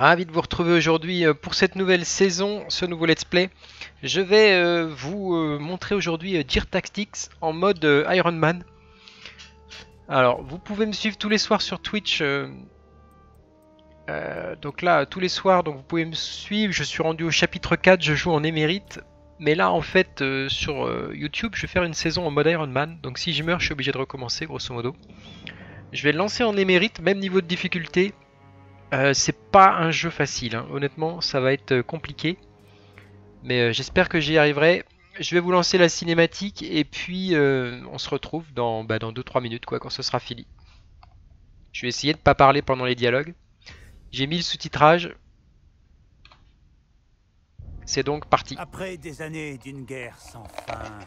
Ravi de vous retrouver aujourd'hui euh, pour cette nouvelle saison, ce nouveau let's play. Je vais euh, vous euh, montrer aujourd'hui Gear Tactics en mode Iron Man. Alors, vous pouvez me suivre tous les soirs sur Twitch. donc là, tous les soirs, donc vous pouvez me suivre. Je suis rendu au chapitre 4, je joue en émérite. Mais là, en fait, sur YouTube, je vais faire une saison en mode Iron Man. Donc si je meurs, je suis obligé de recommencer, grosso modo. Je vais lancer en émérite, même niveau de difficulté. Euh, c'est pas un jeu facile, hein. honnêtement, ça va être euh, compliqué. Mais euh, j'espère que j'y arriverai. Je vais vous lancer la cinématique et puis on se retrouve dans, bah, dans 2-3 minutes quoi, quand ce sera fini. Je vais essayer de pas parler pendant les dialogues. J'ai mis le sous-titrage. C'est donc parti. Après des années d'une guerre sans fin,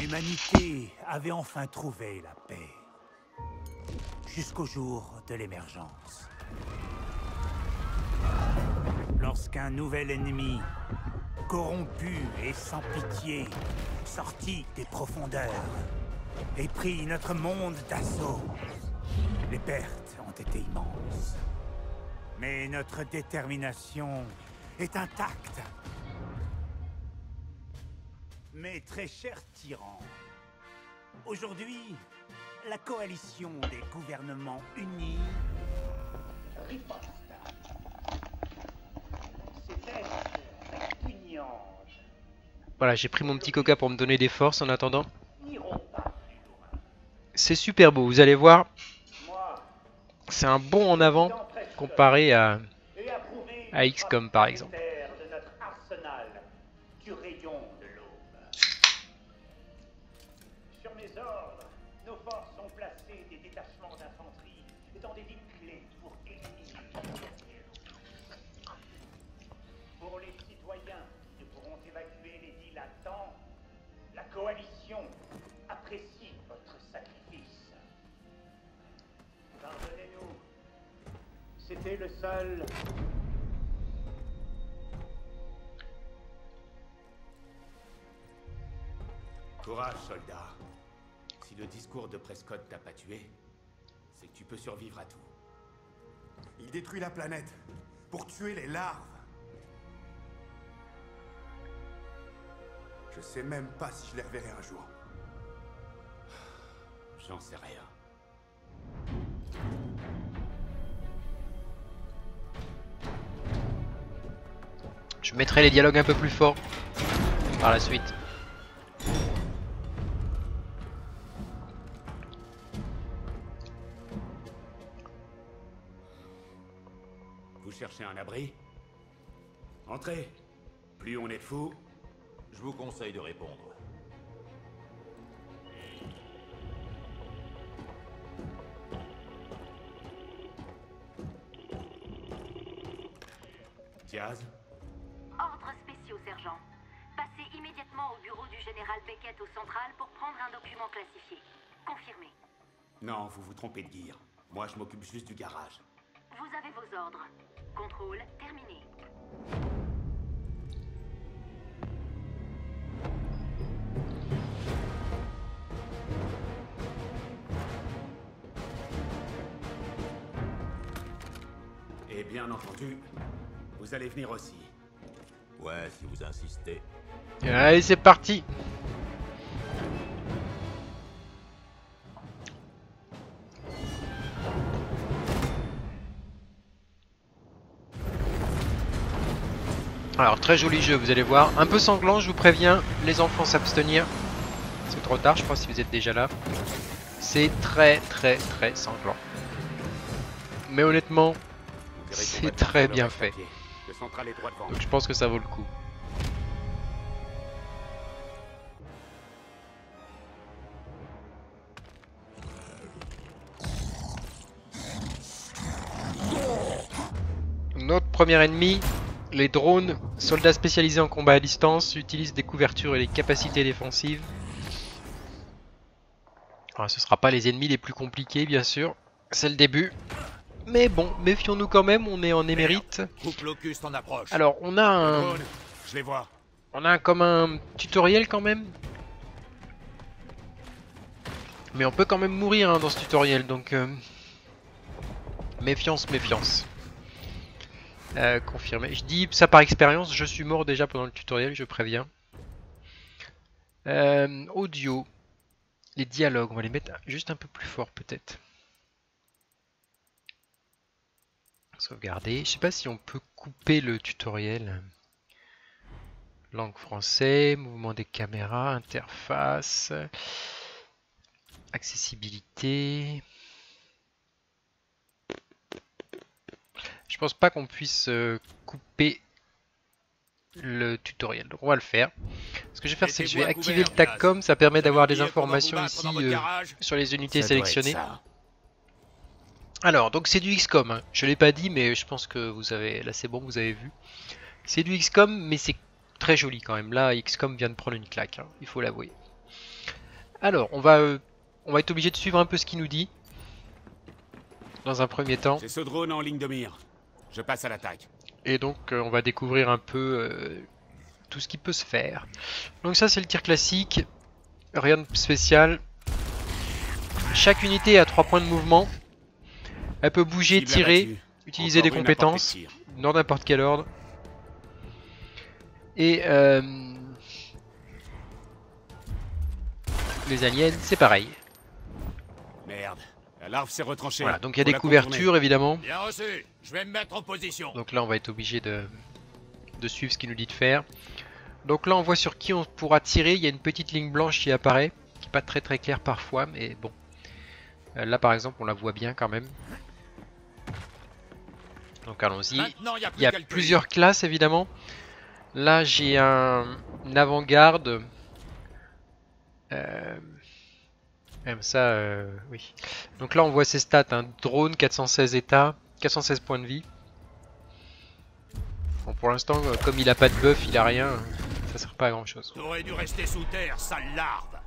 l'humanité avait enfin trouvé la paix. Jusqu'au jour de l'émergence. Lorsqu'un nouvel ennemi, corrompu et sans pitié, sortit des profondeurs et prit notre monde d'assaut, les pertes ont été immenses. Mais notre détermination est intacte. Mes très chers tyrans, aujourd'hui, la coalition des gouvernements unis. Voilà, j'ai pris mon petit coca pour me donner des forces en attendant. C'est super beau, vous allez voir. C'est un bond en avant comparé à... à XCOM, par exemple. Discours de Prescott t'a pas tué, c'est que tu peux survivre à tout. Il détruit la planète pour tuer les larves. Je sais même pas si je les reverrai un jour. J'en sais rien. Je mettrai les dialogues un peu plus forts par la suite. Un abri Entrez. Plus on est de fous, Je vous conseille de répondre. Diaz. Ordres spéciaux, sergent. Passez immédiatement au bureau du général Beckett au central pour prendre un document classifié. Confirmé. Non, vous vous trompez de gear. Moi, je m'occupe juste du garage. Vous avez vos ordres. Contrôle terminé. Et bien entendu, vous allez venir aussi. Ouais, si vous insistez. Allez, c'est parti Alors, très joli jeu, vous allez voir. Un peu sanglant, je vous préviens. Les enfants s'abstenir. C'est trop tard, je pense, si vous êtes déjà là. C'est très, très, très sanglant. Mais honnêtement, C'est très bien fait. donc je pense que ça vaut le coup. Notre premier ennemi, les drones, soldats spécialisés en combat à distance, utilisent des couvertures et des capacités défensives. Alors, ce sera pas les ennemis les plus compliqués, bien sûr. C'est le début. Mais bon, méfions-nous quand même, on est en émérite. Alors, on a un, je les vois. on a un, comme un tutoriel quand même. Mais on peut quand même mourir hein, dans ce tutoriel, donc... euh, Méfiance, méfiance. Euh, confirmé. Je dis ça par expérience, je suis mort déjà pendant le tutoriel, je préviens. Euh, audio. Les dialogues, on va les mettre juste un peu plus fort peut-être. Sauvegarder. Je sais pas si on peut couper le tutoriel. Langue français, mouvement des caméras, interface, accessibilité. Je pense pas qu'on puisse euh, couper le tutoriel. Donc on va le faire. Ce que je vais faire, c'est que je vais activer le TACCOM. Ça permet d'avoir des informations ici euh, sur les unités Ça sélectionnées. Alors, donc c'est du XCOM. hein. Je l'ai pas dit, mais je pense que vous avez. Là, c'est bon, vous avez vu. C'est du XCOM, mais c'est très joli quand même. Là, XCOM vient de prendre une claque. hein, il faut l'avouer. Alors, on va, euh, on va être obligé de suivre un peu ce qu'il nous dit. Dans un premier temps. J'ai ce drone en ligne de mire. Je passe à l'attaque. Et donc euh, on va découvrir un peu euh, tout ce qui peut se faire. Donc ça c'est le tir classique, rien de spécial. Chaque unité a 3 points de mouvement. Elle peut bouger, tirer, utiliser des Encore compétences dans n'importe quel ordre. Et euh, les aliens c'est pareil. Merde. La larve s'est retranchée. Voilà, donc il y a Faut des contourner. couvertures évidemment. Bien reçu. Je vais me mettre en position. Donc là, on va être obligé de, de suivre ce qu'il nous dit de faire. Donc là, on voit sur qui on pourra tirer. Il y a une petite ligne blanche qui apparaît, qui n'est pas très très claire parfois, mais bon. Euh, là, par exemple, on la voit bien quand même. Donc allons-y. Il y a, plusieurs classes, évidemment. Là, j'ai un, une avant-garde. Euh, Même ça, euh, oui. Donc là, on voit ses stats. Un drone, 416 états, 416 points de vie. Bon, pour l'instant, euh, comme il a pas de buff, il a rien. Ça sert pas à grand chose. T'aurais dû rester sous terre, sale larve.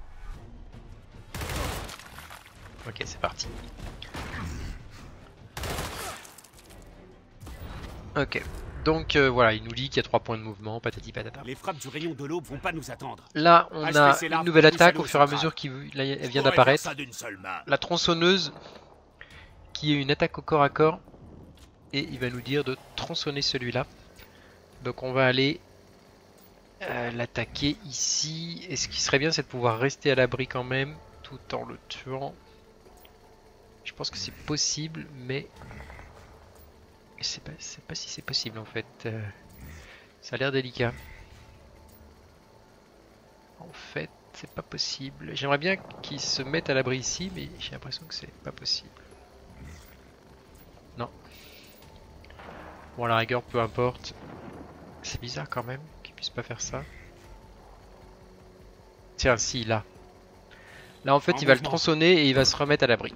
Ok, c'est parti. Ok. Donc euh, voilà, il nous dit qu'il y a 3 points de mouvement, patati patata. Les frappes du rayon de l'aube vont pas nous attendre. Là, on a une nouvelle attaque au fur et à mesure qu'il là, elle Je vient d'apparaître. La tronçonneuse, qui est une attaque au corps à corps, et il va nous dire de tronçonner celui-là. Donc on va aller euh, l'attaquer ici. Et ce qui serait bien, c'est de pouvoir rester à l'abri quand même, tout en le tuant. Je pense que c'est possible, mais je sais pas, je sais pas si c'est possible en fait. Euh, ça a l'air délicat. En fait, c'est pas possible. J'aimerais bien qu'il se mette à l'abri ici, mais j'ai l'impression que c'est pas possible. Non. Bon, à la rigueur, peu importe. C'est bizarre quand même qu'il puisse pas faire ça. Tiens, si, là. Là, en fait, En il va le tronçonner et il va se remettre à l'abri.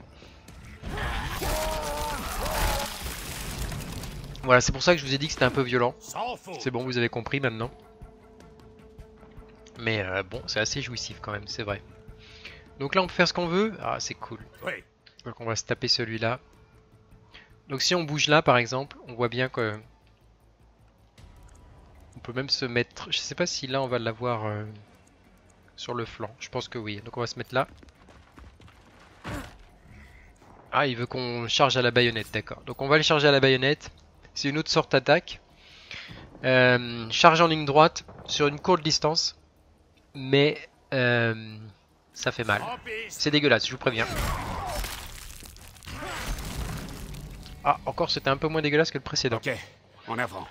Voilà, c'est pour ça que je vous ai dit que c'était un peu violent. C'est bon, vous avez compris maintenant. Mais euh, bon, c'est assez jouissif quand même, c'est vrai. Donc là, on peut faire ce qu'on veut. Ah, c'est cool. Donc on va se taper celui-là. Donc si on bouge là, par exemple, on voit bien que... On peut même se mettre... Je sais pas si là, on va l'avoir euh, sur le flanc. Je pense que oui. Donc on va se mettre là. Ah, il veut qu'on charge à la baïonnette, d'accord. Donc on va le charger à la baïonnette. C'est une autre sorte d'attaque. Euh, charge en ligne droite sur une courte distance. Mais euh, ça fait mal. C'est dégueulasse, je vous préviens. Ah, encore c'était un peu moins dégueulasse que le précédent. Ok, en avant.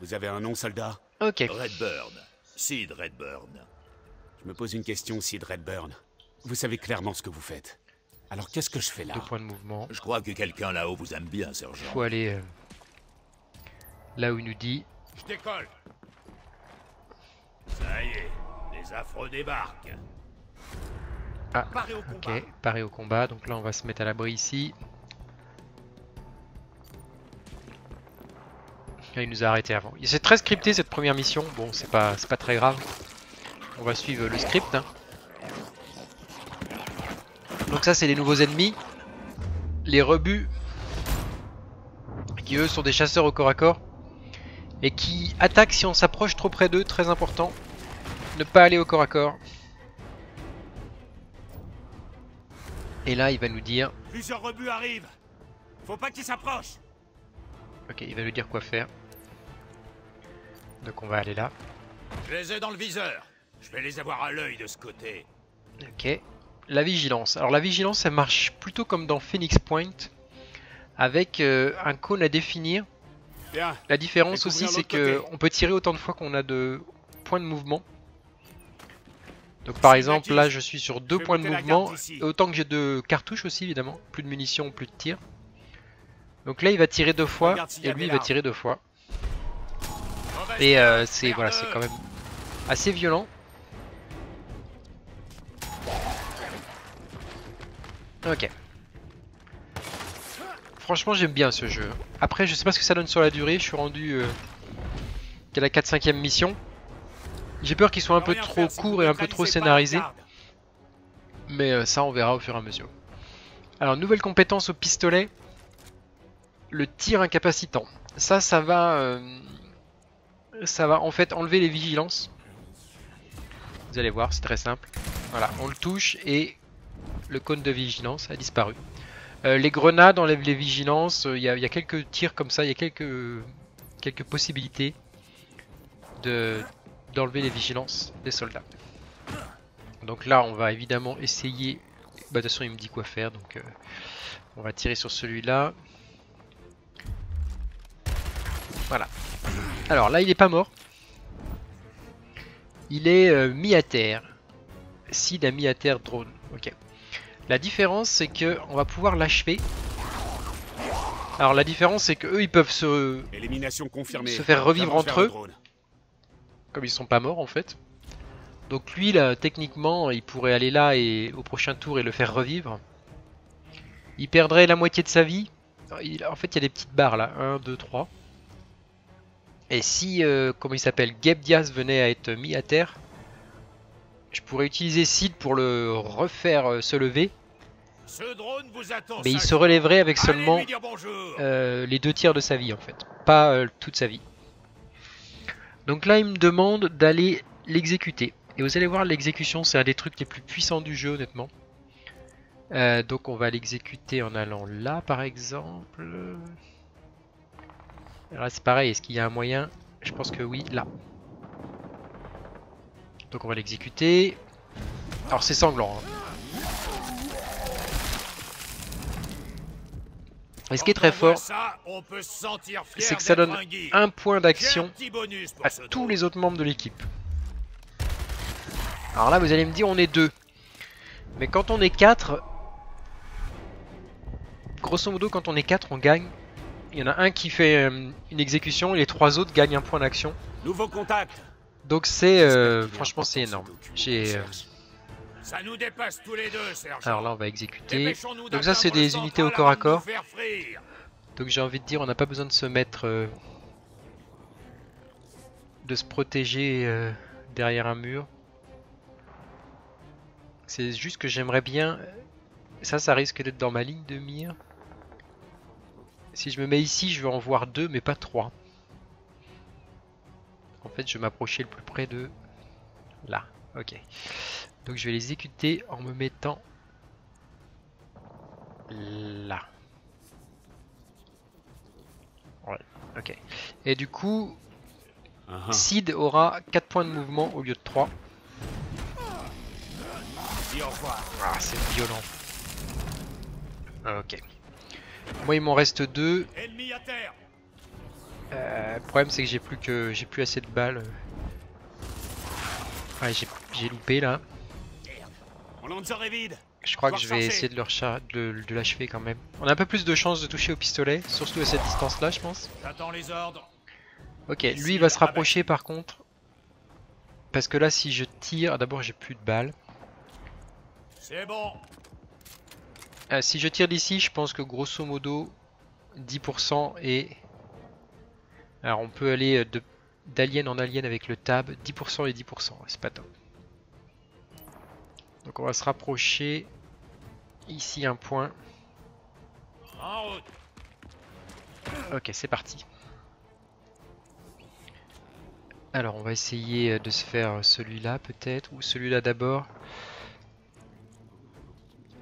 Vous avez un nom, soldat? Ok. Redburn. Sid Redburn. Je me pose une question, Sid Redburn. Vous savez clairement ce que vous faites. Alors qu'est-ce que je fais là? Deux points de mouvement. Je crois que quelqu'un là-haut vous aime bien, sergent. Faut aller euh, là où il nous dit. Je décolle. Ça y est, les affreux débarquent. Ah, Paré au combat. ok, pareil au combat. Donc là, on va se mettre à l'abri ici. Là, il nous a arrêté avant. C'est très scripté cette première mission. Bon, c'est pas, c'est pas très grave. On va suivre le script. hein. Donc ça, c'est les nouveaux ennemis. Les rebuts. Qui eux sont des chasseurs au corps à corps. Et qui attaquent si on s'approche trop près d'eux. Très important. Ne pas aller au corps à corps. Et là, il va nous dire. Plusieurs rebuts arrivent Faut pas qu'ils s'approchent Ok, il va nous dire quoi faire. Donc on va aller là. Je les ai dans le viseur. Je vais les avoir à l'œil de ce côté. Ok. La vigilance. Alors la vigilance, elle marche plutôt comme dans Phoenix Point, avec euh, un cône à définir. La différence aussi, c'est l'autre que côté. on peut tirer autant de fois qu'on a de points de mouvement. Donc par exemple, là, je suis sur deux points de mouvement, et autant que j'ai de cartouches aussi, évidemment. Plus de munitions, plus de tirs. Donc là, il va tirer deux fois, et lui, il va tirer deux fois. Mauvaise Et euh, c'est voilà, c'est quand même assez violent. Ok. Franchement, j'aime bien ce jeu. Après, je sais pas ce que ça donne sur la durée. Je suis rendu euh, qu'à la 4-5ème mission. J'ai peur qu'il soit un peu trop faire si court vous et un peu trop scénarisé. Mais euh, ça, on verra au fur et à mesure. Alors, nouvelle compétence au pistolet. Le tir incapacitant. Ça, ça va... euh, ça va en fait enlever les vigilances. Vous allez voir, c'est très simple. Voilà, on le touche et le cône de vigilance a disparu. Euh, les grenades enlèvent les vigilances. Il y, a- il y a quelques tirs comme ça, il y a quelques, possibilités de d'enlever les vigilances des soldats. Donc là, on va évidemment essayer. Bah, de toute façon, il me dit quoi faire, donc euh, on va tirer sur celui-là. Voilà. Alors là, il est pas mort. Il est euh, mis à terre. Sid a mis à terre drone. Ok. La différence, c'est que on va pouvoir l'achever. Alors la différence, c'est que eux, ils peuvent se, Élimination confirmée. Se faire revivre entre eux. comme ils sont pas morts en fait. Donc lui, là, techniquement, il pourrait aller là et au prochain tour et le faire revivre. Il perdrait la moitié de sa vie. Il- en fait, il y a des petites barres là. 1, 2, 3. Et si, euh, comment il s'appelle, Gabe Diaz venait à être mis à terre, je pourrais utiliser Sid pour le refaire euh, se lever. Ce drone vous attend. Mais il se relèverait avec seulement euh, les deux tiers de sa vie en fait, pas euh, toute sa vie. Donc là, il me demande d'aller l'exécuter. Et vous allez voir, l'exécution, c'est un des trucs les plus puissants du jeu, honnêtement. Euh, donc on va l'exécuter en allant là, par exemple. Là, c'est pareil, est-ce qu'il y a un moyen? Je pense que oui, là. Donc on va l'exécuter. Alors c'est sanglant. hein. Et ce qui est très fort, c'est que ça donne un point d'action à tous les autres membres de l'équipe. Alors là, vous allez me dire, on est deux. Mais quand on est quatre, grosso modo, quand on est quatre, on gagne. Il y en a un qui fait euh, une exécution et les trois autres gagnent un point d'action. Nouveau contact. Donc c'est, euh, franchement, c'est énorme. J'ai, euh, Serge. Ça nous dépasse tous les deux, Serge. alors là, on va exécuter. Donc ça, c'est des unités au corps à corps. Donc j'ai envie de dire, on n'a pas besoin de se mettre, euh, de se protéger euh, derrière un mur. C'est juste que j'aimerais bien, ça, ça risque d'être dans ma ligne de mire. Si je me mets ici, je vais en voir deux, mais pas trois. En fait, je vais m'approcher le plus près de là. Ok. Donc je vais les exécuter en me mettant là. Ouais, ok. Et du coup, ah. Sid aura 4 points de mouvement au lieu de 3. Dis au revoir. Ah, c'est violent. Ok. Moi, il m'en reste 2. Terre. le problème, c'est que j'ai plus que j'ai plus assez de balles. Ouais, j'ai loupé là. Je crois que je vais essayer de de, de l'achever quand même. On a un peu plus de chance de toucher au pistolet, surtout à cette distance-là, je pense. J'attends les ordres. Ok, lui il va se rapprocher par contre. Parce que là, si je tire, ah, d'abord j'ai plus de balles. C'est bon. Euh, si je tire d'ici, je pense que grosso modo 10% et... Alors on peut aller euh, d'alien en alien avec le tab, 10% et 10%, c'est pas top. Donc on va se rapprocher. Ici un point. Ok, c'est parti. Alors on va essayer euh, de se faire celui-là peut-être, ou celui-là d'abord.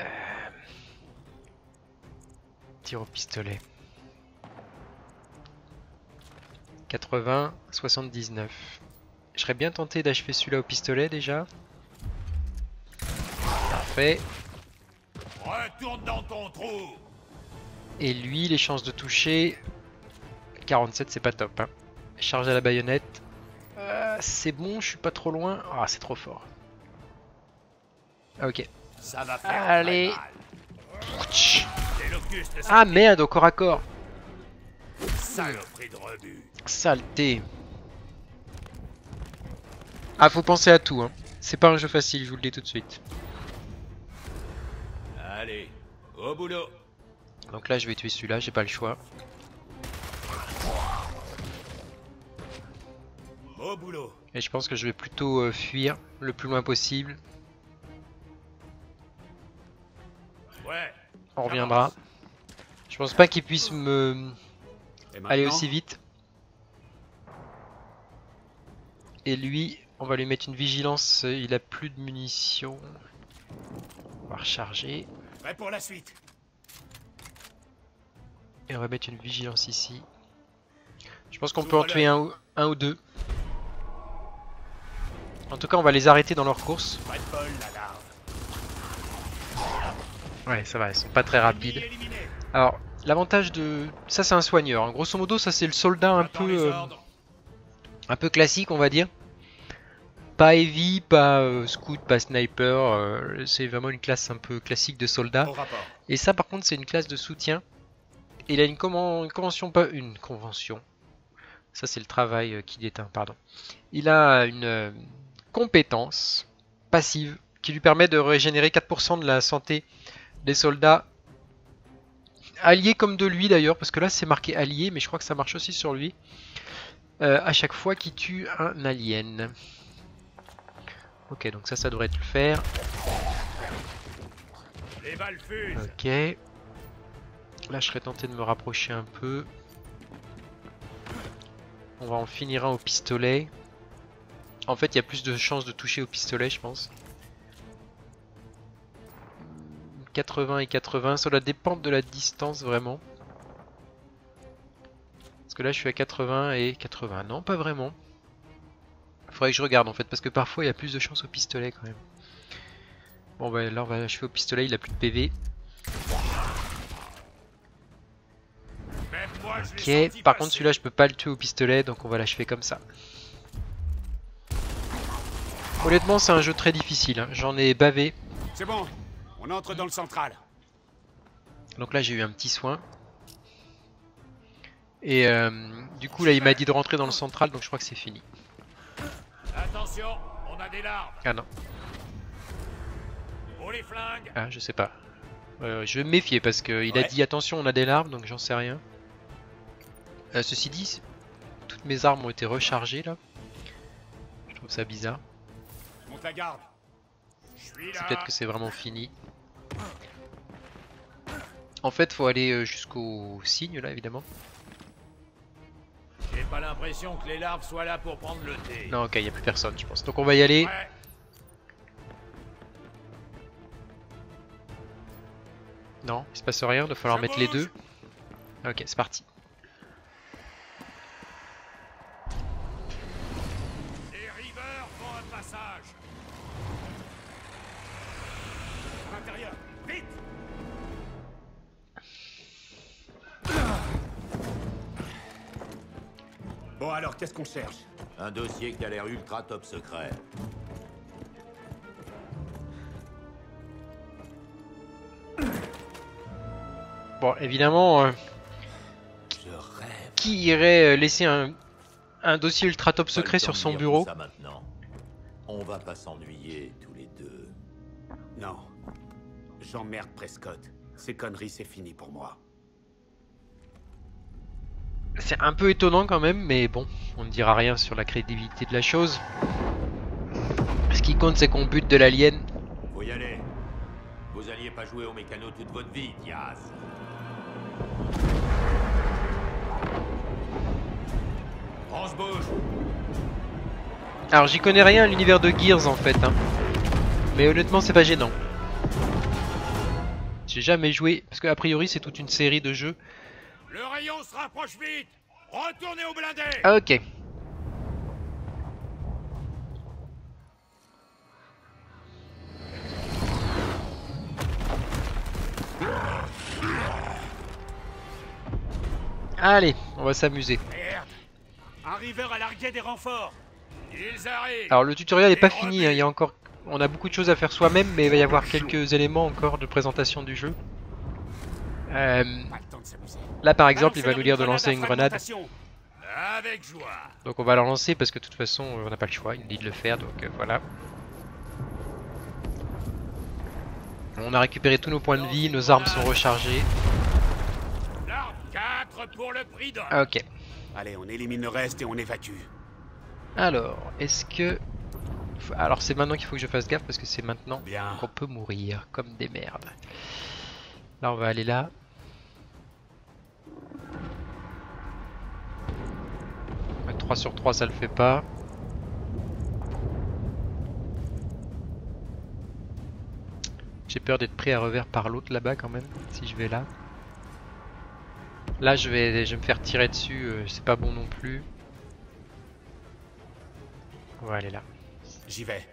Euh, Tir au pistolet. 80, 79. Je serais bien tenté d'achever celui-là au pistolet déjà. Parfait. Retourne dans ton trou Et lui, les chances de toucher. 47, c'est pas top. Hein. Charge à la baïonnette. Euh, c'est bon, je suis pas trop loin. Ah, c'est trop fort. Ok. Ça va faire Allez. Ah merde, au corps à corps. Saloperie de rebut. Saleté. Ah, faut penser à tout. Hein. C'est pas un jeu facile, je vous le dis tout de suite. Allez, au boulot. Donc là, je vais tuer celui-là, j'ai pas le choix. Au boulot. Et je pense que je vais plutôt euh, fuir le plus loin possible. Ouais. On reviendra. Je pense pas qu'il puisse me Maintenant aussi vite. Et lui, on va lui mettre une vigilance. Il a plus de munitions. On va recharger. Prêt pour la suite. Et on va mettre une vigilance ici. Je pense qu'on peut en tuer un, ou- un ou deux. En tout cas, on va les arrêter dans leur course. Ouais, ça va, ils sont pas très rapides. Alors, l'avantage de... Ça, c'est un soigneur. hein. Grosso modo, ça, c'est le soldat un peu... euh, un peu classique, on va dire. Pas heavy, pas euh, scout, pas sniper. euh, c'est vraiment une classe un peu classique de soldat. Et ça, par contre, c'est une classe de soutien. Il a une, convention, pas une convention. Ça, c'est le travail qui déteint, pardon. Il a une compétence passive qui lui permet de régénérer 4% de la santé des soldats alliés comme de lui d'ailleurs, parce que là c'est marqué allié, mais je crois que ça marche aussi sur lui. euh, à chaque fois qu'il tue un alien. Ok, donc ça, ça devrait le faire. Les balles fusent. Ok. Là, je serais tenté de me rapprocher un peu. On va en finir un au pistolet. En fait, il y a plus de chances de toucher au pistolet, je pense. 80 et 80, ça doit dépendre de la distance vraiment. Parce que là, je suis à 80 et 80. Non, pas vraiment. Faudrait que je regarde en fait, parce que parfois, il y a plus de chances au pistolet quand même. Bon, bah là, on va achever au pistolet, il a plus de PV. Ok, par contre celui-là je peux pas le tuer au pistolet donc on va l'achever comme ça. Honnêtement c'est un jeu très difficile, hein. j'en ai bavé. C'est bon, on entre dans le central. Donc là j'ai eu un petit soin. Et euh, du coup là il m'a dit de rentrer dans le central donc je crois que c'est fini. Attention, on a des larves. Ah non, Pour les flingues. ah je sais pas. Euh, je vais me méfier parce qu'il a dit attention on a des larmes donc j'en sais rien. Euh, ceci dit, toutes mes armes ont été rechargées là. Je trouve ça bizarre. C'est peut-être que c'est vraiment fini. En fait, faut aller euh, jusqu'au signe là, évidemment. J'ai pas l'impression que les larves soient là pour prendre le thé. Non, ok, il y a plus personne, je pense. Donc on va y aller. Ouais. Non, il se passe rien, il va falloir Je mettre les deux. Ok, c'est parti. Bon alors, qu'est-ce qu'on cherche? Un dossier qui a l'air ultra top secret. Bon, évidemment, euh, Je rêve. qui irait euh, laisser un, un dossier ultra top secret sur son bureau? tout Ça maintenant. On va pas s'ennuyer tous les deux. Non. J'emmerde Prescott. Ces conneries, c'est fini pour moi. C'est un peu étonnant quand même, mais bon, on ne dira rien sur la crédibilité de la chose. Ce qui compte, c'est qu'on bute de l'alien. Faut y. Vous alliez pas jouer au mécano toute votre vie, Diaz. On se bouge. Alors, j'y connais rien à l'univers de Gears en fait, hein. mais honnêtement, c'est pas gênant. J'ai jamais joué, parce qu'a priori, c'est toute une série de jeux. Le rayon se rapproche vite. Retournez au blindé Ok. Allez, on va s'amuser. Merde Un river a largué des renforts Ils arrivent Alors le tutoriel n'est pas fini, hein, il y a encore, on a beaucoup de choses à faire soi-même, mais il va y avoir quelques éléments encore de présentation du jeu. Euh, Pas le temps de s'amuser. Là par exemple, il va nous dire de lancer une grenade, fragmentation. Avec joie donc on va la lancer parce que de toute façon on n'a pas le choix, il nous dit de le faire, donc euh, voilà. On a récupéré tous nos points de vie, nos armes sont rechargées. Là, 4 pour le prix d'un Ok. Allez, on élimine le reste et on évacue. Alors, est-ce que... Alors c'est maintenant qu'il faut que je fasse gaffe parce que c'est maintenant qu'on peut mourir comme des merdes. Là on va aller là. 3 sur 3 ça le fait pas. J'ai peur d'être pris à revers par l'autre là-bas quand même, si je vais là. Là je vais, je vais me faire tirer dessus, euh, c'est pas bon non plus. On va aller là. J'y vais.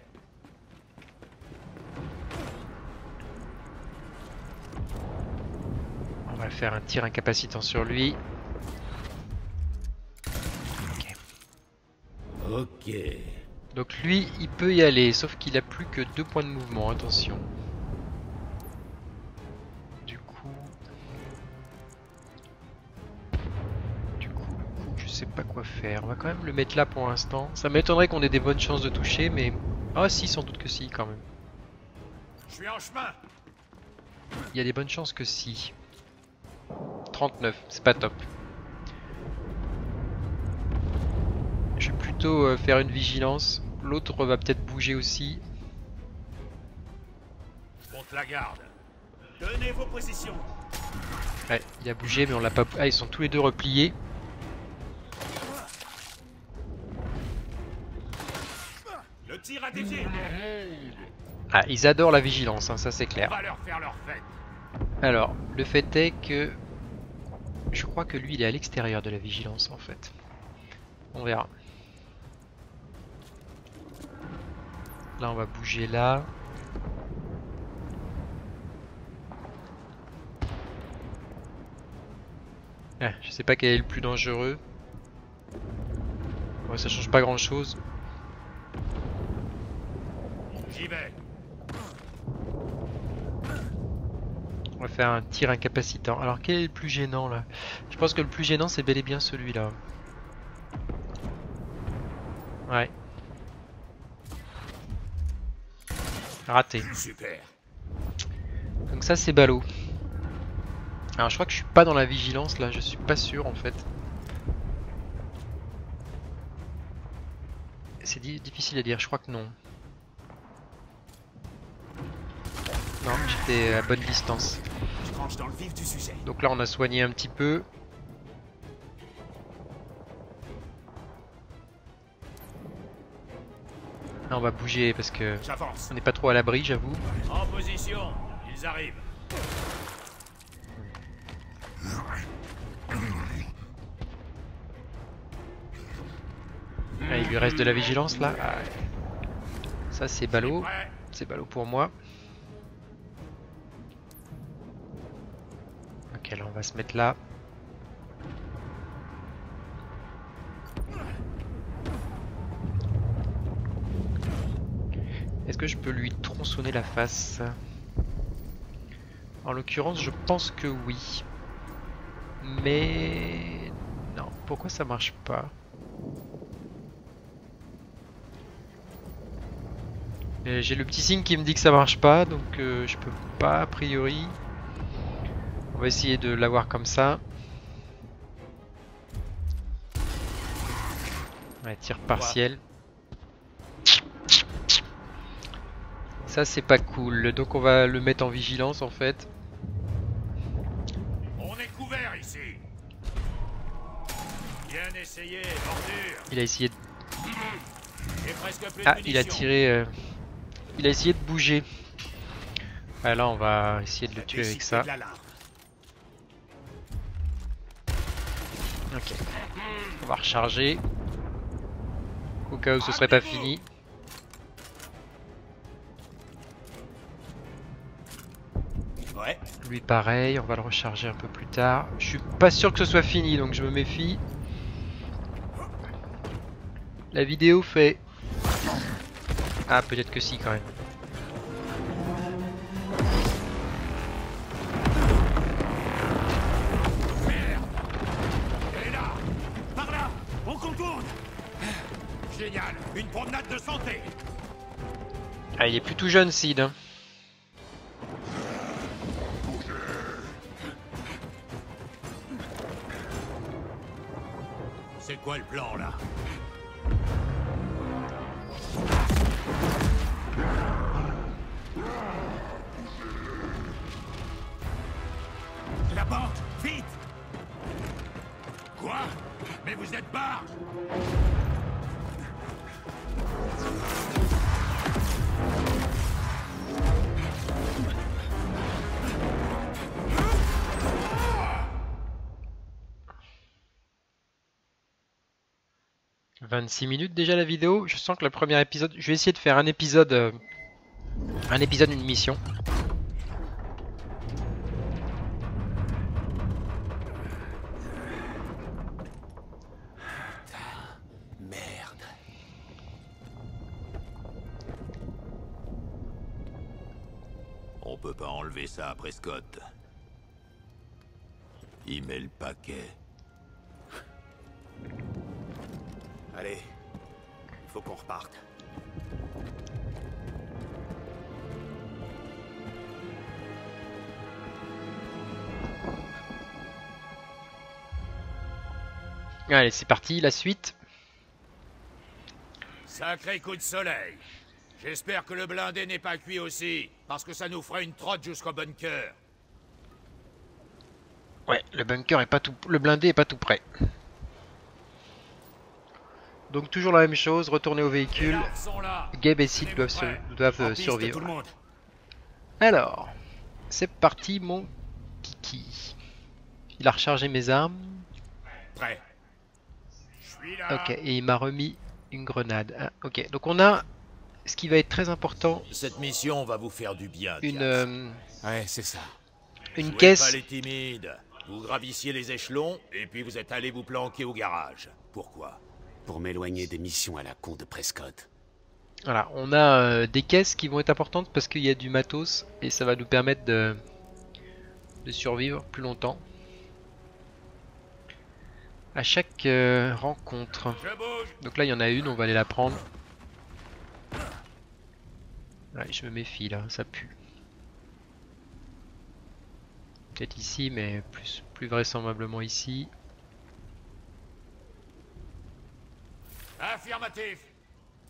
On va faire un tir incapacitant sur lui. Ok. Donc lui, il peut y aller, sauf qu'il a plus que deux points de mouvement, attention. Du coup... Du coup, du coup, je sais pas quoi faire. On va quand même le mettre là pour l'instant. Ça m'étonnerait qu'on ait des bonnes chances de toucher, mais... Ah si, sans doute que si, quand même. Je suis en chemin Il y a des bonnes chances que si. 39, c'est pas top. Je vais plutôt euh, faire une vigilance. L'autre va peut-être bouger aussi. Monte la garde Tenez vos positions. Ouais, il a bougé mais on l'a pas... Ah, ils sont tous les deux repliés. Le tir a dévié Ah, ils adorent la vigilance, hein, ça c'est On clair. va leur faire leur fête Alors, le fait est que... Je crois que lui, il est à l'extérieur de la vigilance, en fait. On verra. Là, on va bouger là. Ah, je sais pas quel est le plus dangereux. Ouais, ça change pas grand chose. J'y vais On va faire un tir incapacitant. Alors quel est le plus gênant là? Je pense que le plus gênant c'est bel et bien celui-là. Ouais. Raté. Super Donc ça c'est ballot. Alors je crois que je suis pas dans la vigilance là, je suis pas sûr en fait. C'est di- difficile à dire, je crois que non. Non, j'étais à bonne distance. Donc là on a soigné un petit peu. Là on va bouger parce que on n'est pas trop à l'abri j'avoue. En position Ils arrivent il lui reste de la vigilance là. Ah. Ça c'est ballot. C'est ballot pour moi. Ok là on va se mettre là. Que je peux lui tronçonner la face? En l'occurrence je pense que oui. Mais... Non, pourquoi ça marche pas? J'ai le petit signe qui me dit que ça marche pas, donc euh, je peux pas a priori. On va essayer de l'avoir comme ça. Ouais, tir partiel. Ça c'est pas cool, donc on va le mettre en vigilance en fait. On est couvert ici Bien essayé, bordure Il a essayé de... Plus Ah, de il a tiré... euh, Il a essayé de bouger. Ah, là on va essayer de le tuer avec ça. Ok. On va recharger. Au cas où ce serait pas fini. Ouais. Lui pareil, on va le recharger un peu plus tard. Je suis pas sûr que ce soit fini donc je me méfie. La vidéo fait... Ah peut-être que si quand même. Elle est là Par là On contourne Génial Une promenade de santé Ah il est plus tout jeune Sid. hein. 26 minutes déjà la vidéo. Je sens que le premier épisode... Je vais essayer de faire un épisode... euh, Un épisode, une mission. Merde. On peut pas enlever ça à Prescott. Il met le paquet. Allez, faut qu'on reparte. Allez c'est parti, la suite. Sacré coup de soleil J'espère que le blindé n'est pas cuit aussi, parce que ça nous fera une trotte jusqu'au bunker. Ouais, le bunker est pas tout... Le blindé est pas tout prêt. Donc toujours la même chose, retourner au véhicule. Gabe et Sid doivent, doivent En euh, survivre. Alors, c'est parti mon kiki. Il a rechargé mes armes. Prêt. Ok, et il m'a remis une grenade. Ah, ok, donc on a ce qui va être très important, Cette mission va vous faire du bien. une, euh, Ouais, c'est ça. une Jouez caisse. pas les timides. Vous gravissiez les échelons et puis vous êtes allé vous planquer au garage. Pourquoi? Pour m'éloigner des missions à la con de Prescott. Voilà, on a euh, des caisses qui vont être importantes parce qu'il y a du matos et ça va nous permettre de, de survivre plus longtemps. À chaque euh, rencontre. Donc là, il y en a une, on va aller la prendre. Ouais, je me méfie là, ça pue. Peut-être ici, mais plus, plus vraisemblablement ici. Affirmatif.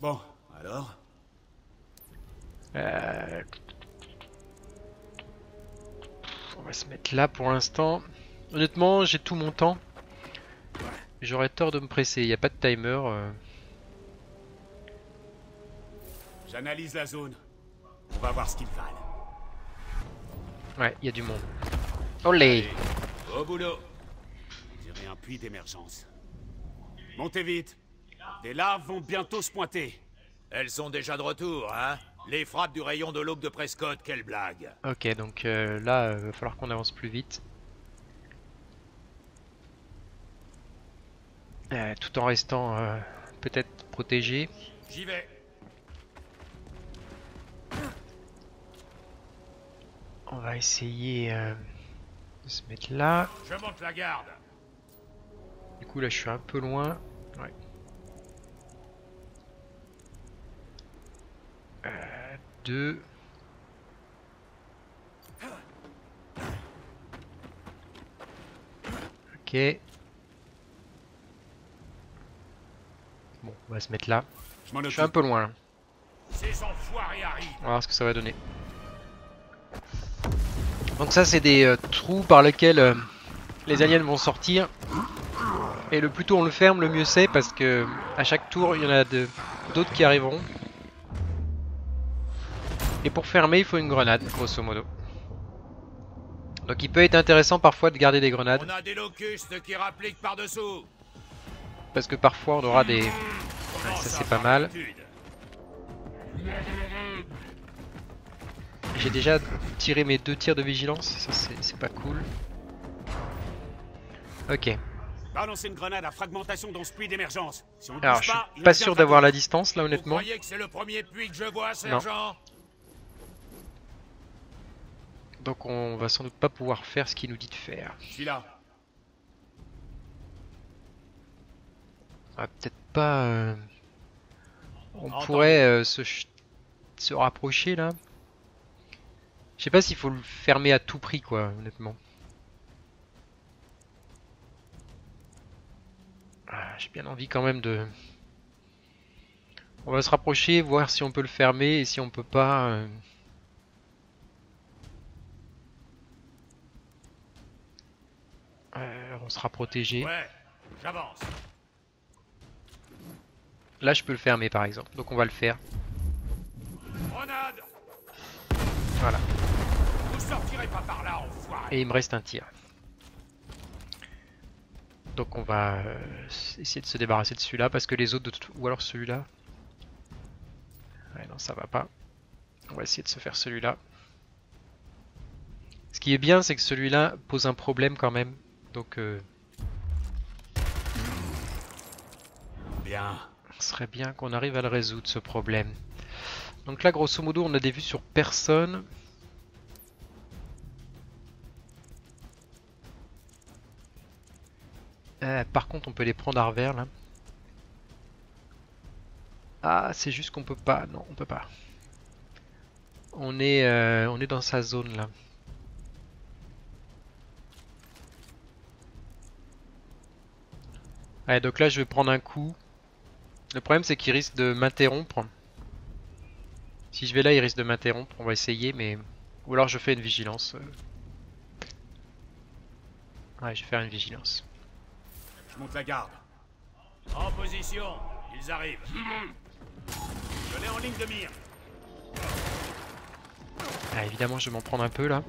Bon, alors? Euh, On va se mettre là pour l'instant. Honnêtement, j'ai tout mon temps. J'aurais tort de me presser, il n'y a pas de timer. euh. J'analyse la zone. On va voir ce qu'ils valent. Ouais, il y a du monde. Olé Au boulot. On dirait un puits d'émergence. Montez vite. Des larves vont bientôt se pointer. Elles sont déjà de retour, hein Les frappes du rayon de l'aube de Prescott, quelle blague Ok, donc euh, là, il va falloir qu'on avance plus vite. Euh, tout en restant euh, peut-être protégé. J'y vais. On va essayer euh, de se mettre là. Je monte la garde. Du coup, là, je suis un peu loin. Ouais. Euh, deux. Ok. Bon, on va se mettre là. Je suis un peu loin. là. Arrivent. On va voir ce que ça va donner. Donc ça c'est des euh, trous par lesquels euh, les aliens vont sortir. Et le plus tôt on le ferme, le mieux c'est parce que à chaque tour il y en a d'autres qui arriveront. Et pour fermer il faut une grenade, grosso modo. Donc il peut être intéressant parfois de garder des grenades. On a des locustes qui rappliquent par-dessous. Parce que parfois on aura des... Ça, c'est pas par mal. J'ai déjà tiré mes deux tirs de vigilance, ça c'est pas cool. Ok, Balancez une grenade à fragmentation dans ce puits d'émergence. Si alors je suis pas sûr d'avoir la distance là honnêtement. croyez que c'est le premier puits que je vois, sergent? Donc on va sans doute pas pouvoir faire ce qu'il nous dit de faire. Je suis là. Ah, Peut-être pas... euh, On pourrait euh, se, se rapprocher là. Je sais pas s'il faut le fermer à tout prix quoi, honnêtement. Ah, J'ai bien envie quand même de... On va se rapprocher, voir si on peut le fermer et si on peut pas... euh, euh, on sera protégé. Ouais, j'avance. Là je peux le fermer par exemple, donc on va le faire. Grenade Voilà. Vous sortirez pas par là, enfoiré Et il me reste un tir. Donc on va euh, essayer de se débarrasser de celui-là parce que les autres, de ou alors celui-là. Ouais non ça va pas. On va essayer de se faire celui-là. Ce qui est bien c'est que celui-là pose un problème quand même. Donc euh, Bien. ce serait bien qu'on arrive à le résoudre ce problème. Donc là grosso modo on a des vues sur personne. Euh, par contre on peut les prendre à revers là. Ah c'est juste qu'on peut pas. Non on peut pas. On est, euh, on est dans sa zone là. Ouais, donc là je vais prendre un coup. Le problème c'est qu'il risque de m'interrompre. Si je vais là il risque de m'interrompre. On va essayer mais... Ou alors je fais une vigilance. euh. Ouais je vais faire une vigilance. Je monte la garde. En position, ils arrivent. Je l'ai en ligne de mire. Ah, évidemment je vais m'en prendre un peu là.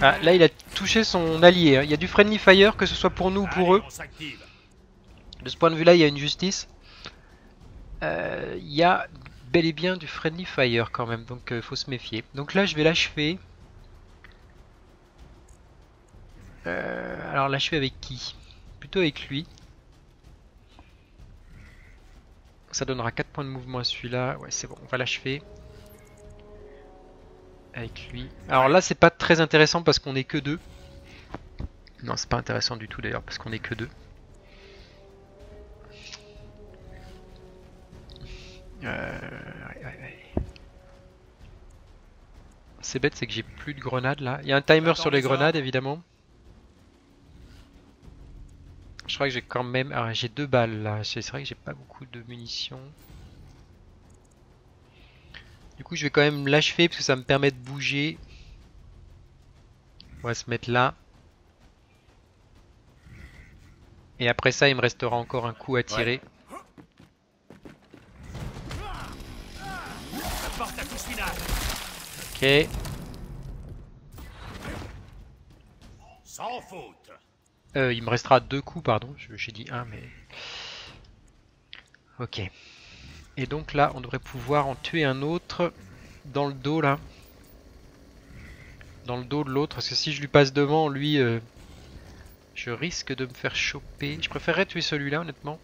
Ah là il a touché son allié. hein. Il y a du friendly fire que ce soit pour nous ou pour Allez, eux. De ce point de vue là il y a une justice. Euh, Il y a bel et bien du friendly fire quand même donc il faut se méfier. Donc là je vais l'achever. Euh, alors l'achever avec qui? Plutôt avec lui. Ça donnera 4 points de mouvement à celui-là. Ouais c'est bon on va l'achever. Avec lui. Alors là c'est pas très intéressant parce qu'on est que deux. Non c'est pas intéressant du tout d'ailleurs parce qu'on est que deux. Euh, ouais, ouais, ouais. C'est bête, c'est que j'ai plus de grenades là. Il y a un timer sur les grenades évidemment. Je crois que j'ai quand même. Ah, j'ai deux balles là. C'est vrai que j'ai pas beaucoup de munitions. Du coup, je vais quand même l'achever parce que ça me permet de bouger. On va se mettre là. Et après ça, il me restera encore un coup à tirer. Ok. Sans faute. Euh, il me restera deux coups, pardon. J'ai dit un, mais. Ok. Et donc là, on devrait pouvoir en tuer un autre dans le dos là. Dans le dos de l'autre, parce que si je lui passe devant, lui, euh, je risque de me faire choper. Je préférerais tuer celui-là, honnêtement.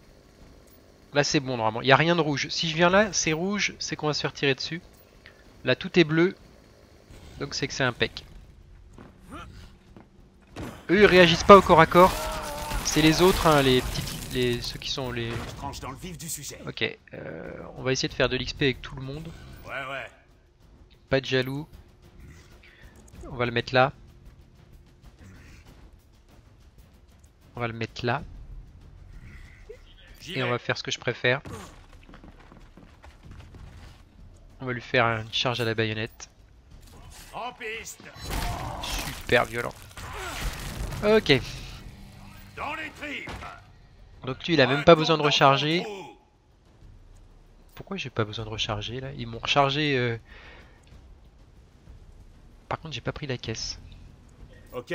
Là, c'est bon, normalement. Il n'y a rien de rouge. Si je viens là, c'est rouge, c'est qu'on va se faire tirer dessus. Là, tout est bleu. Donc, c'est que c'est un pec. Eux, ils réagissent pas au corps à corps. C'est les autres, hein, les petites, les, ceux qui sont les. Dans le vif du sujet. Ok, euh, on va essayer de faire de l'XP avec tout le monde. Ouais, ouais. Pas de jaloux. On va le mettre là. On va le mettre là. Et on va faire ce que je préfère. On va lui faire une charge à la baïonnette. En piste. Super violent. Ok, Dans les tripes. Donc lui il a même pas besoin de recharger. Pourquoi j'ai pas besoin de recharger là? Ils m'ont rechargé. euh, par contre, j'ai pas pris la caisse. Ok.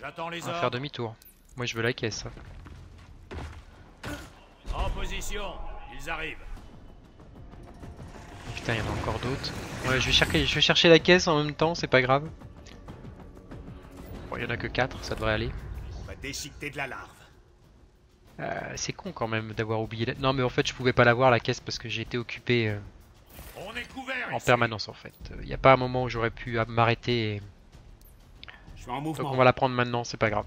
J'attends les On va faire demi-tour. Moi, je veux la caisse. En position. Ils arrivent. Putain, il y en a encore d'autres. Ouais, je vais, chercher, je vais chercher la caisse en même temps, c'est pas grave. Bon, il y en a que 4, ça devrait aller. On va déchiqueter de la larve. Euh, c'est con quand même d'avoir oublié la... Non mais en fait je pouvais pas l'avoir la caisse parce que j'ai été occupé euh, On est couvert en ici. permanence en fait. Il n'y a pas un moment où j'aurais pu euh, m'arrêter et... Je suis en Donc on va la prendre maintenant, c'est pas grave.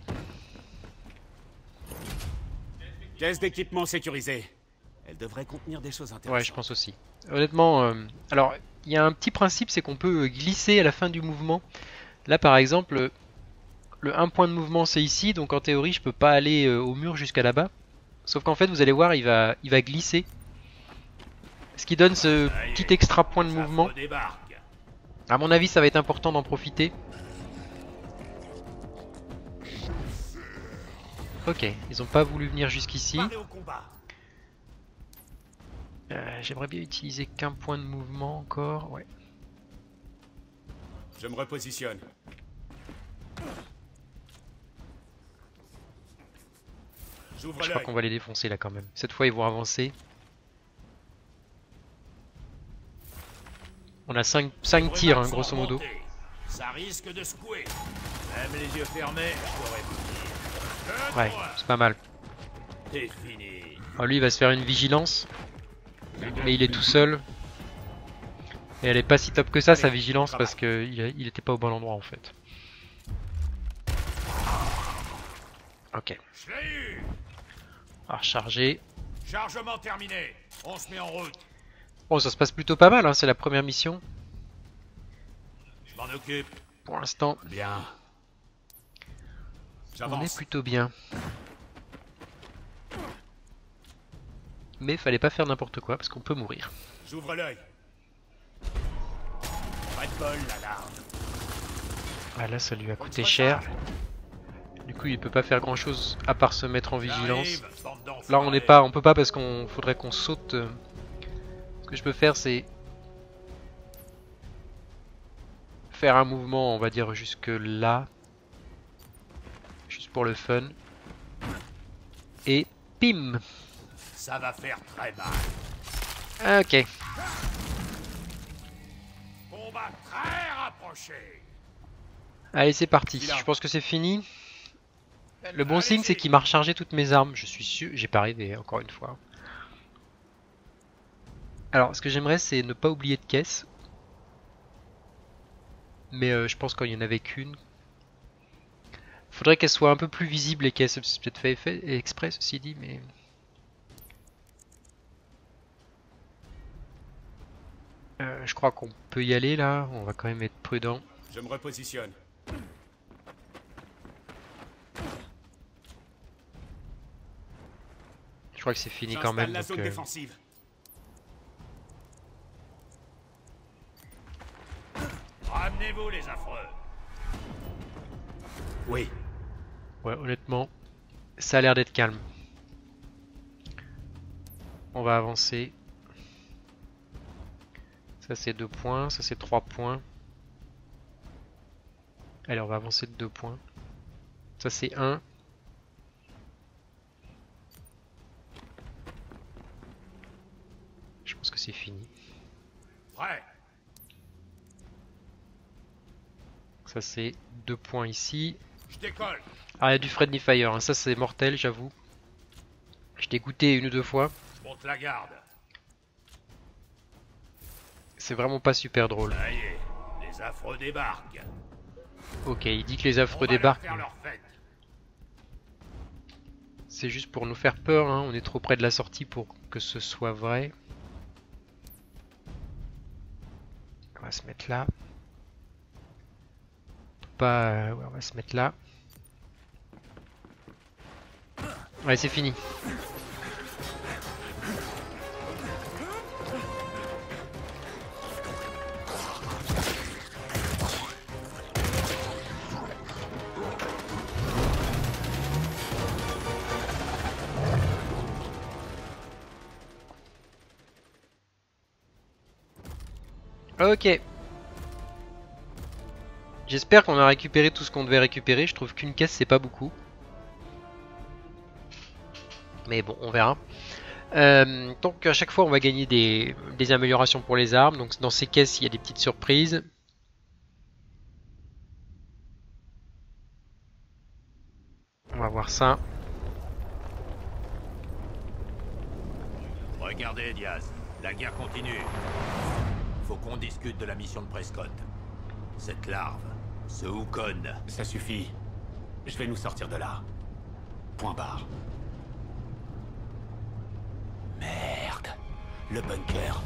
Caisse d'équipement sécurisée. Elle devrait contenir des choses intéressantes. Ouais, je pense aussi. Honnêtement, euh, alors il y a un petit principe, c'est qu'on peut euh, glisser à la fin du mouvement. Là par exemple, euh, le 1 point de mouvement c'est ici, donc en théorie je peux pas aller euh, au mur jusqu'à là-bas. Sauf qu'en fait vous allez voir, il va, il va glisser. Ce qui donne ce petit extra point de mouvement. À mon avis, ça va être important d'en profiter. Ok, ils ont pas voulu venir jusqu'ici. Euh, J'aimerais bien utiliser qu'un point de mouvement encore. Ouais. Je me repositionne. Je crois qu'on va les défoncer là quand même. Cette fois, ils vont avancer. On a 5, Les tirs, hein, grosso modo. Ça risque de secouer. Même les yeux fermés, je Ouais, c'est pas mal. Alors lui, il va se faire une vigilance. Mais il est tout seul. Et elle est pas si top que ça, sa vigilance, parce qu'il il était pas au bon endroit en fait. Ok. À recharger. Chargement terminé. On se met en route. Bon, ça se passe plutôt pas mal, hein, c'est la première mission. Je m'en occupe. Pour l'instant, Bien. on est plutôt bien. Mais fallait pas faire n'importe quoi, parce qu'on peut mourir. J'ouvre l'œil. Pas de bol, la larve. Ah là, ça lui a coûté cher. Du coup, il peut pas faire grand chose à part se mettre en vigilance. Là, on n'est pas, on peut pas parce qu'on faudrait qu'on saute. Ce que je peux faire, c'est faire un mouvement, on va dire jusque là, juste pour le fun. Et pim. Ça va faire très mal. Ok. Combat très rapproché. Allez, c'est parti. Je pense que c'est fini. Le bon Allez, signe, c'est qu'il m'a rechargé toutes mes armes. Je suis sûr, j'ai pas arrivé encore une fois. Alors, ce que j'aimerais, c'est ne pas oublier de caisse. Mais euh, je pense qu'il y en avait qu'une. Faudrait qu'elle soit un peu plus visible les caisses. C'est peut-être fait exprès, ceci dit, mais. Euh, je crois qu'on peut y aller là. On va quand même être prudent. Je me repositionne. Je crois que c'est fini quand même. la donc, zone euh, défensive. Ramenez-vous les affreux. Oui. Ouais, honnêtement, ça a l'air d'être calme. On va avancer. Ça c'est 2 points, ça c'est 3 points. Allez, on va avancer de 2 points. Ça c'est 1. Je pense que c'est fini. Prêt. Ça c'est 2 points ici. Je décolle. Ah, il y a du Friendly Fire, hein. ça c'est mortel, j'avoue. Je t'ai goûté une ou deux fois. Je monte la garde. C'est vraiment pas super drôle. Ça y est, les affreux débarquent. Ok, il dit que les affreux débarquent. leur. C'est juste pour nous faire peur, hein. on est trop près de la sortie pour que ce soit vrai. Va se mettre là. Pas, euh, ouais, on va se mettre là. Ouais, c'est fini. Ok. J'espère qu'on a récupéré tout ce qu'on devait récupérer. Je trouve qu'une caisse, c'est pas beaucoup. Mais bon, on verra. Euh, donc à chaque fois, on va gagner des, des améliorations pour les armes. Donc dans ces caisses, il y a des petites surprises. On va voir ça. Regardez, Diaz. La guerre continue. Faut qu'on discute de la mission de Prescott. Cette larve, ce Wukon. Ça suffit. Je vais nous sortir de là. Point barre. Merde. Le bunker.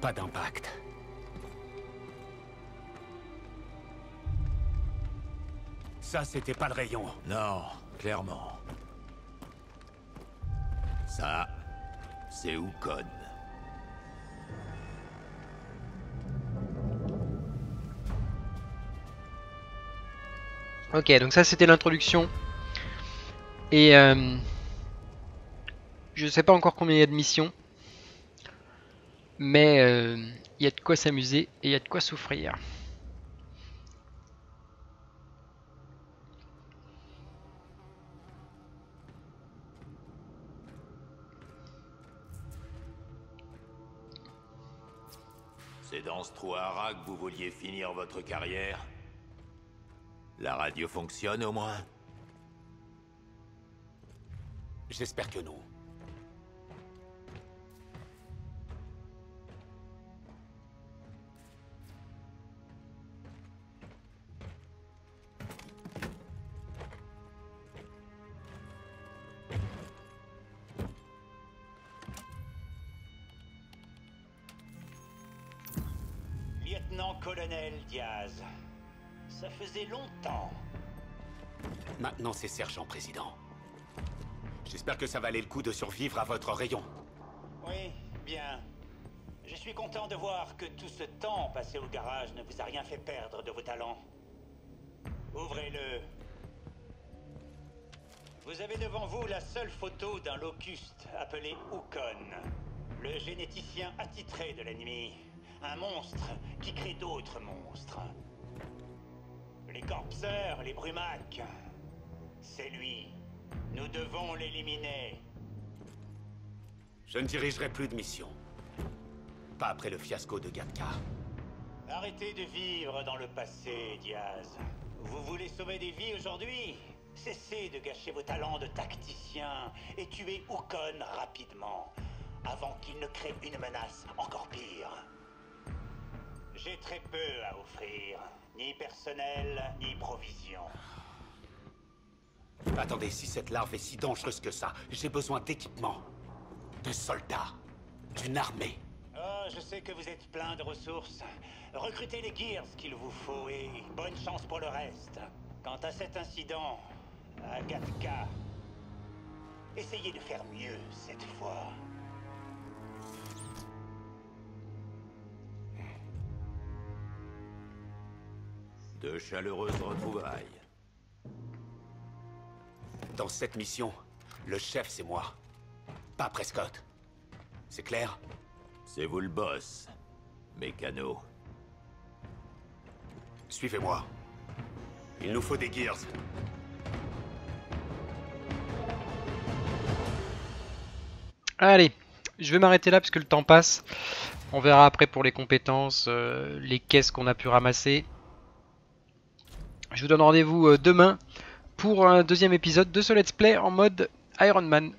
Pas d'impact. Ça, c'était pas le rayon. Non, clairement. Ça, c'est Wukon. Ok, donc ça c'était l'introduction. Et euh, je sais pas encore combien il y a de missions. Mais euh, il y a de quoi s'amuser et il y a de quoi souffrir. C'est dans ce trou à que vous vouliez finir votre carrière La radio fonctionne au moins J'espère que non. Diaz, ça faisait longtemps. Maintenant, c'est sergent président. J'espère que ça valait le coup de survivre à votre rayon. Oui, bien. Je suis content de voir que tout ce temps passé au garage ne vous a rien fait perdre de vos talents. Ouvrez-le. Vous avez devant vous la seule photo d'un locuste appelé Ukon, le généticien attitré de l'ennemi. Un monstre qui crée d'autres monstres. Les corpseurs, les brumacs. C'est lui. Nous devons l'éliminer. Je ne dirigerai plus de mission. Pas après le fiasco de Gatka. Arrêtez de vivre dans le passé, Diaz. Vous voulez sauver des vies aujourd'hui? Cessez de gâcher vos talents de tacticien et tuez Ukon rapidement, avant qu'il ne crée une menace encore pire. J'ai très peu à offrir, ni personnel, ni provision. Attendez, si cette larve est si dangereuse que ça, j'ai besoin d'équipement. De soldats. D'une armée. Oh, je sais que vous êtes plein de ressources. Recrutez les Gears qu'il vous faut et bonne chance pour le reste. Quant à cet incident, à Gatka, essayez de faire mieux cette fois. De chaleureuses retrouvailles. Dans cette mission, le chef, c'est moi. Pas Prescott. C'est clair? C'est vous le boss, mécano. Suivez-moi. Il nous faut des Gears. Allez, je vais m'arrêter là parce que le temps passe. On verra après pour les compétences, euh, les caisses qu'on a pu ramasser. Je vous donne rendez-vous euh, demain pour un deuxième épisode de ce let's play en mode Iron Man.